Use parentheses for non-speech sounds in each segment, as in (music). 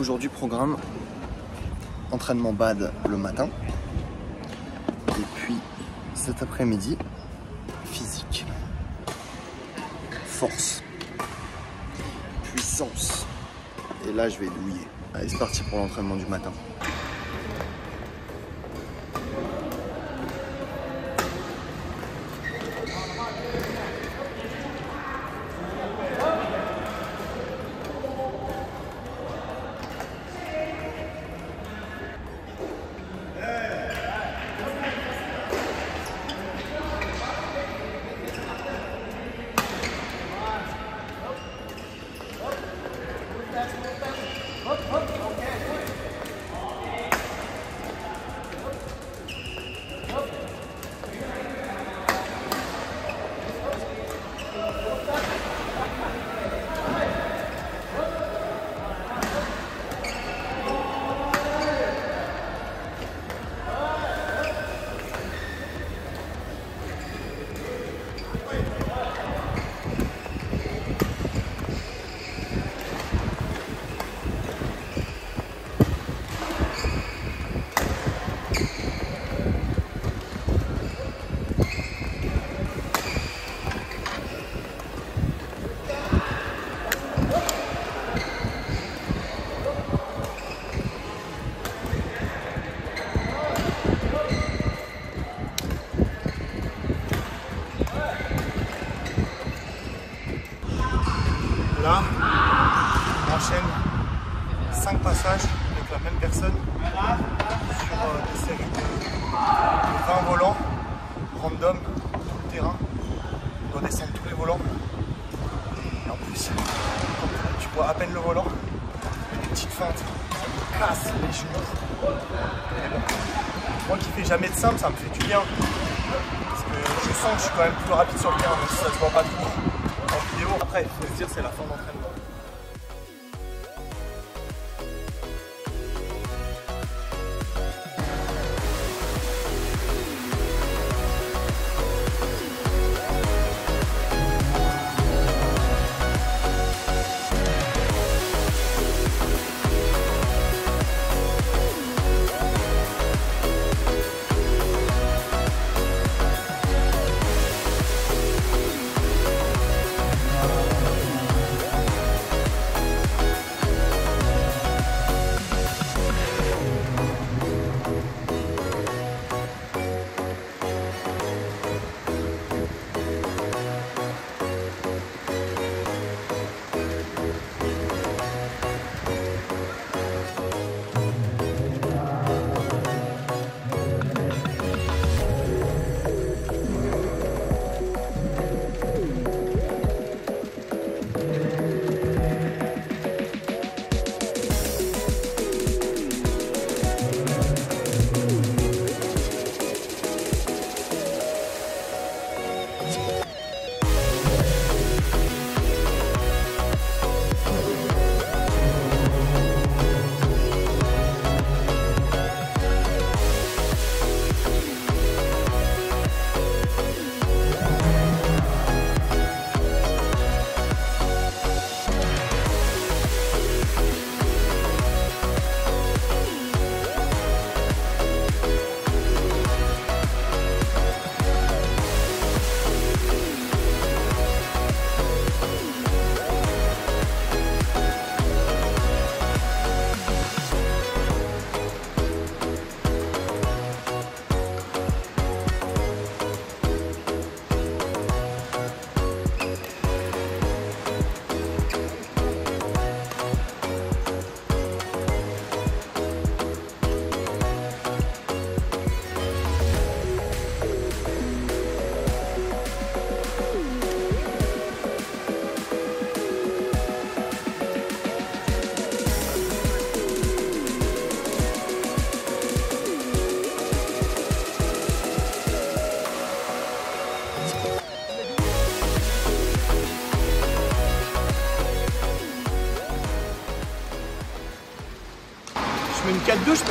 Aujourd'hui, programme entraînement bad le matin. Et puis cet après-midi, physique, force, puissance. Et là, je vais douiller. Allez, c'est parti pour l'entraînement du matin. 5 passages avec la même personne sur euh, des séries de 20 volants random, tout le terrain. On doit descendre tous les volants. Et en plus, tu vois à peine le volant, des petites feintes, ça casse les genoux. Moi qui fais jamais de simple, ça me fait du bien. Parce que je sens que je suis quand même plus rapide sur le terrain, même si ça se voit pas trop en vidéo. Après, il faut se dire c'est la fin d'entraînement.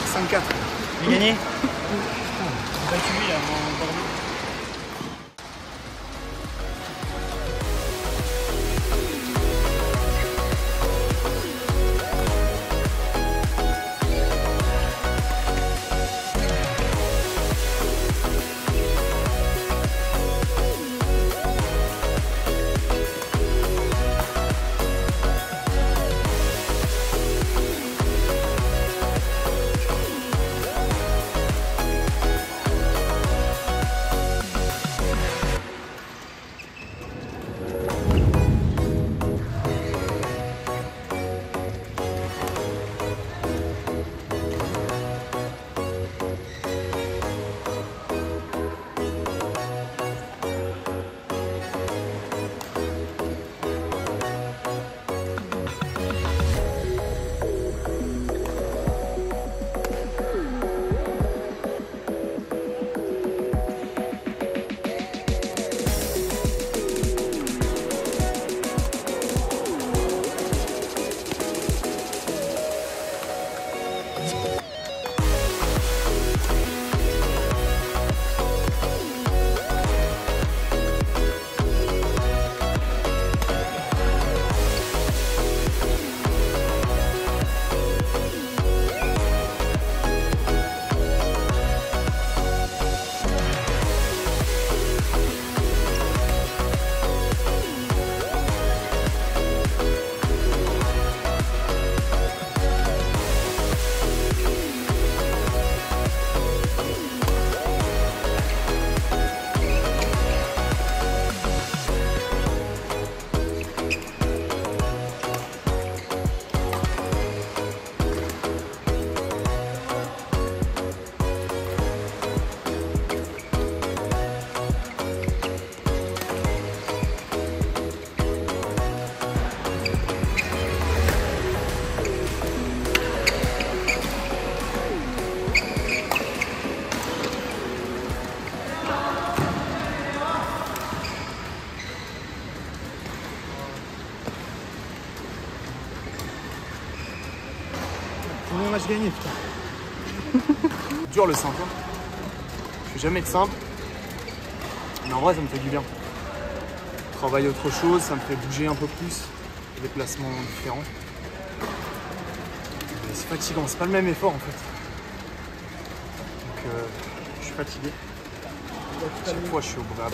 4-2, je perds 5-4. J'ai gagné (laughs) Battu lui avant Bordeaux. Gagné, putain. (laughs) Dur le simple. Je fais jamais de simple. Mais en vrai, ça me fait du bien. Travailler autre chose, ça me fait bouger un peu plus. Des placements différents. C'est fatigant, c'est pas le même effort en fait. Donc euh, je suis fatigué. Chaque fois, je suis au bout à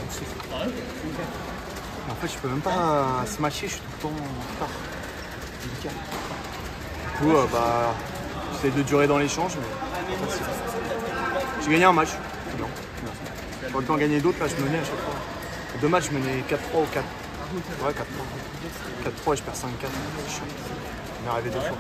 en fait, je peux même pas se matcher, je suis tout le temps en retard. Du coup, euh, bah, j'essaie de durer dans l'échange, mais. J'ai gagné un match. J'aurais pu en gagner d'autres, là je menais à chaque fois. Deux matchs, je menais 4-3 ou 4. Ouais, 4-3. 4-3 et je perds 5-4. C'est chiant. Ça m'est arrivé deux fois.